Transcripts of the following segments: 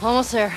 Almost there.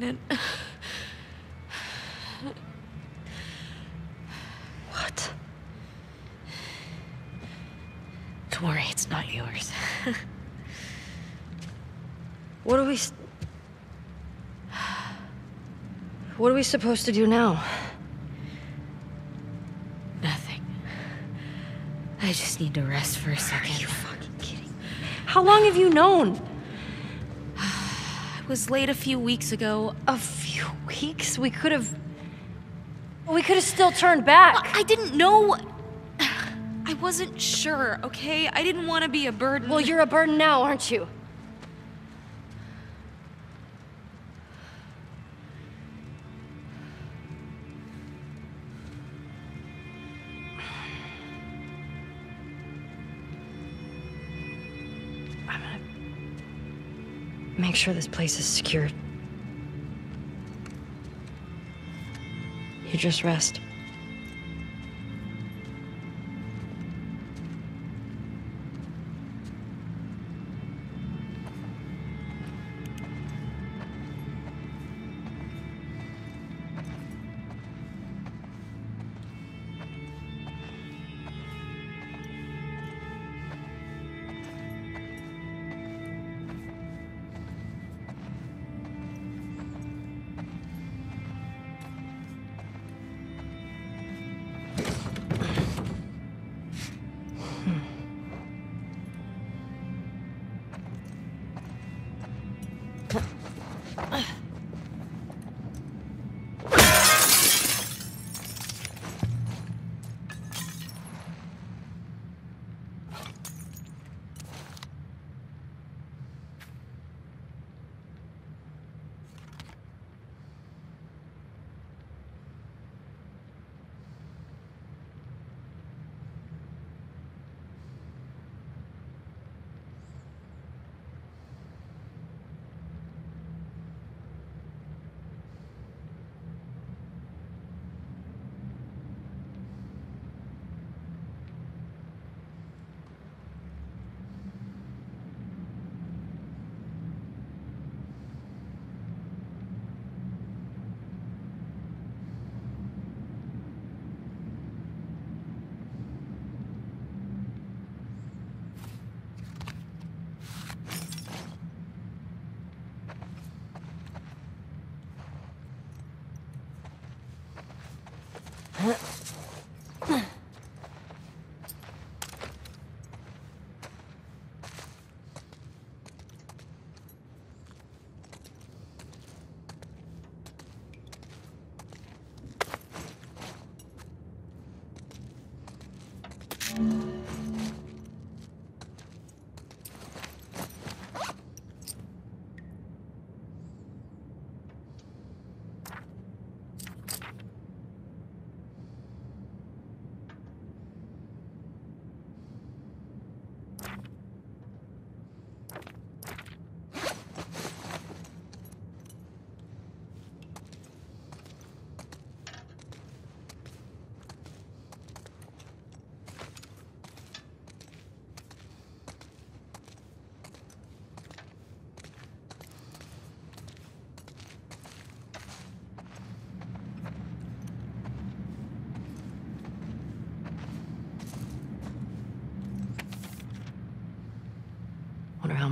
Pregnant. What? Don't worry, it's not yours. What are we. What are we supposed to do now? Nothing. I just need to rest for a second. Are you fucking kidding? How long have you known? Was late a few weeks ago. A few weeks? We could have. We could have still turned back. I didn't know. I wasn't sure, okay? I didn't want to be a burden. Well, you're a burden now, aren't you? Make sure this place is secured. You just rest.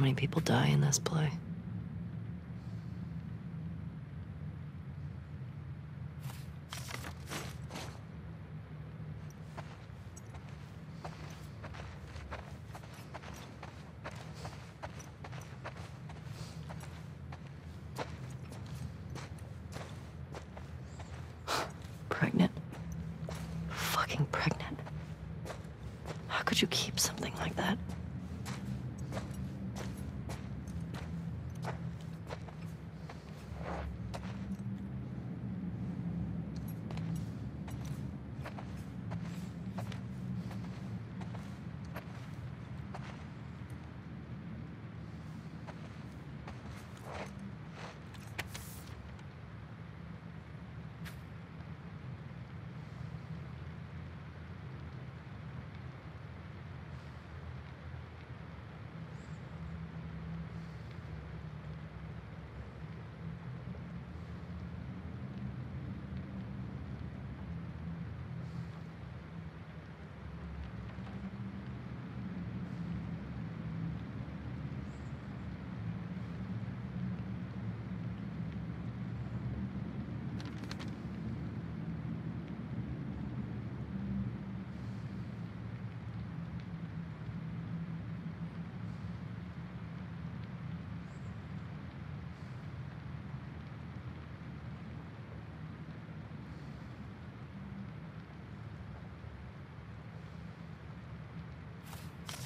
Many people die in this play. pregnant. Fucking pregnant. How could you keep something like that?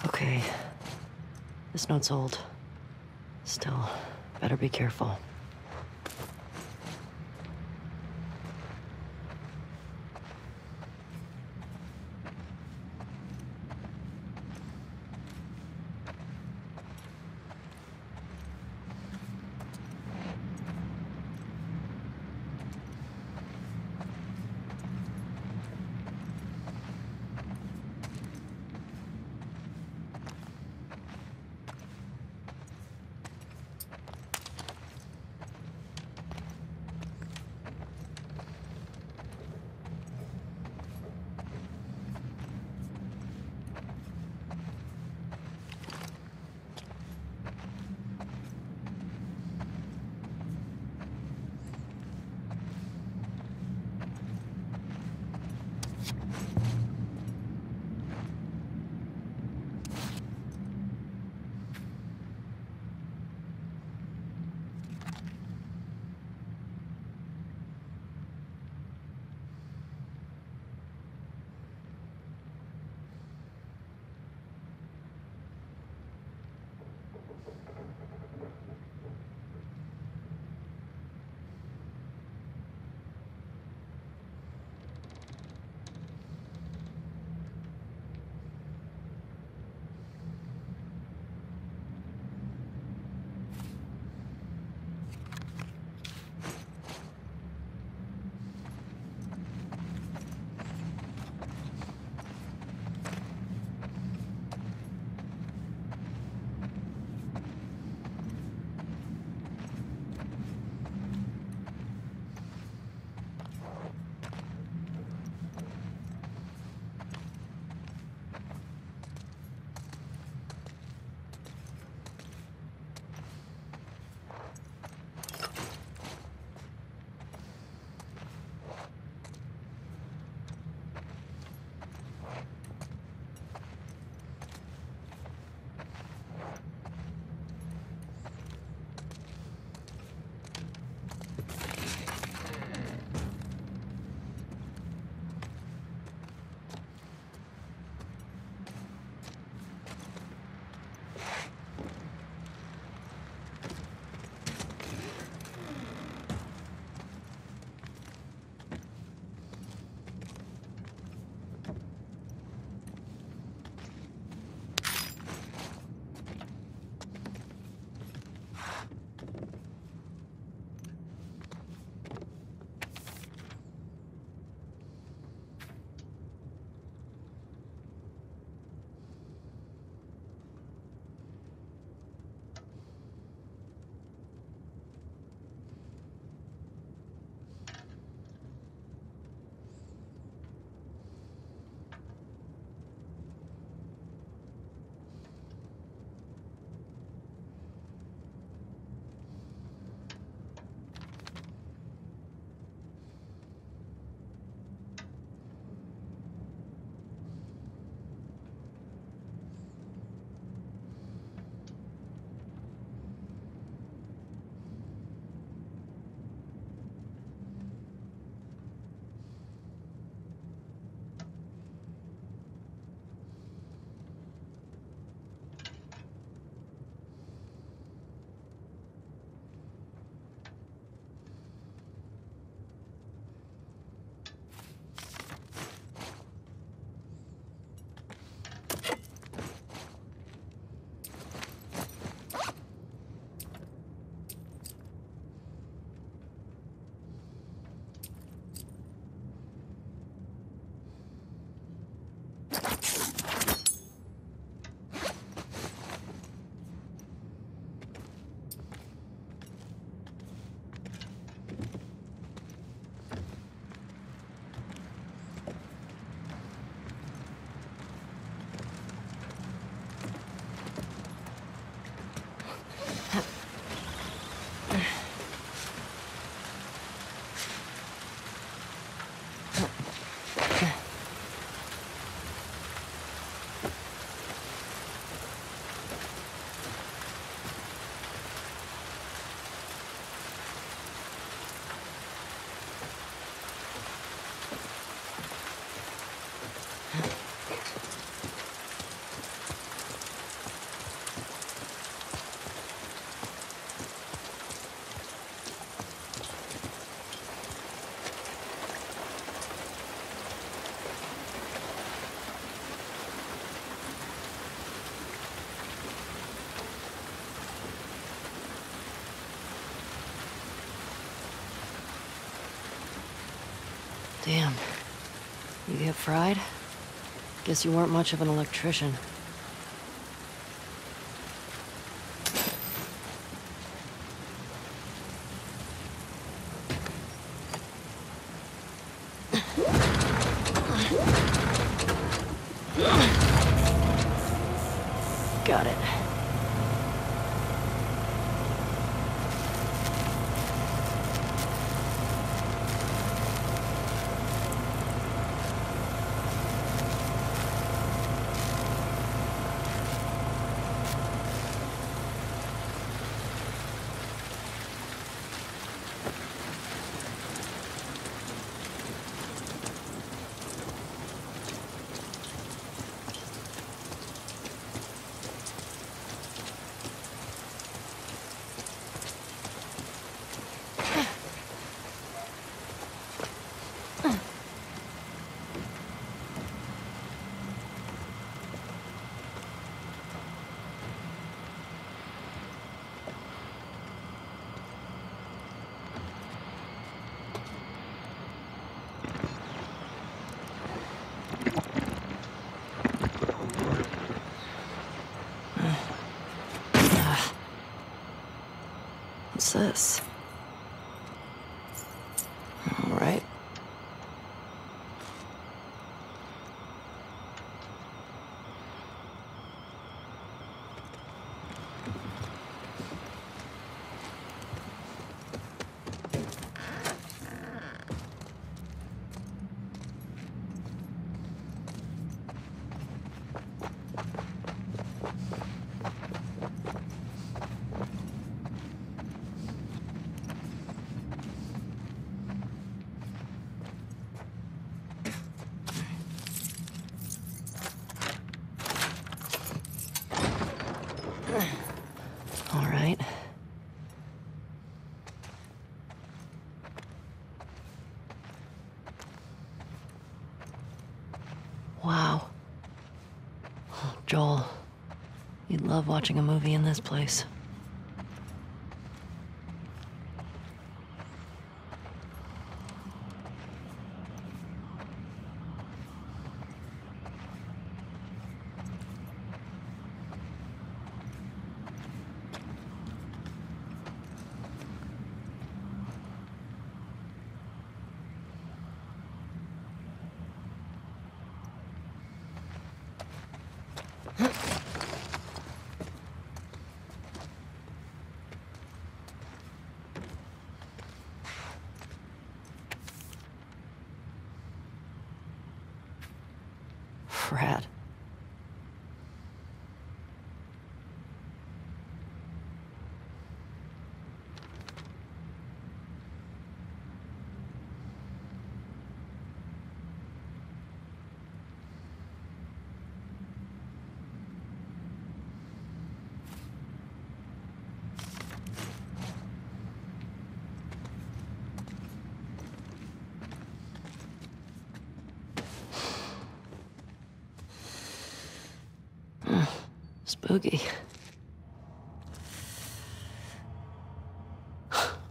Okay. This note's old. Still, better be careful. Damn. You get fried? Guess you weren't much of an electrician. What's Wow. Oh, Joel, you'd love watching a movie in this place. Frat.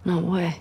No way.